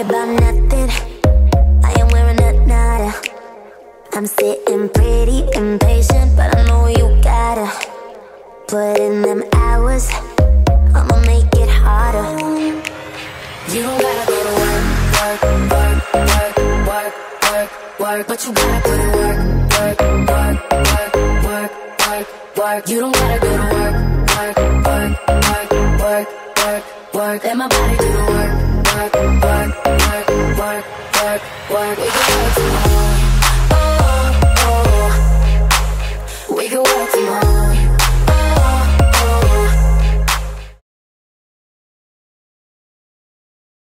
worry about nothing I ain't wearing a nada I'm sitting pretty impatient But I know you gotta Put in them hours I'ma make it harder You don't gotta go to work, work, work, work, work, work, work But you gotta put in work, work, work, work, work, work, work You don't gotta go to work, work, work, work, work, work, work Let my body do the work work, work, work. We can work.